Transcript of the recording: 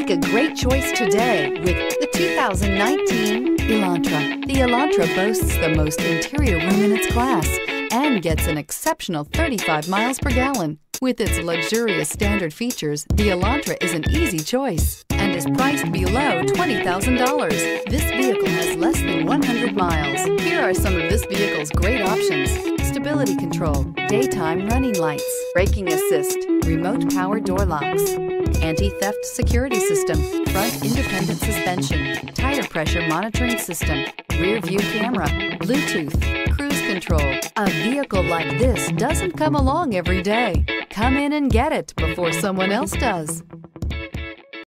Make a great choice today with the 2019 Elantra. The Elantra boasts the most interior room in its class and gets an exceptional 35 miles per gallon. With its luxurious standard features, the Elantra is an easy choice and is priced below $20,000. This vehicle has less than 100 miles. Here are some of this vehicle's great options. Stability control, daytime running lights, braking assist, remote power door locks, anti-theft security system, front independent suspension, tire pressure monitoring system, rear view camera, Bluetooth, cruise control. A vehicle like this doesn't come along every day. Come in and get it before someone else does.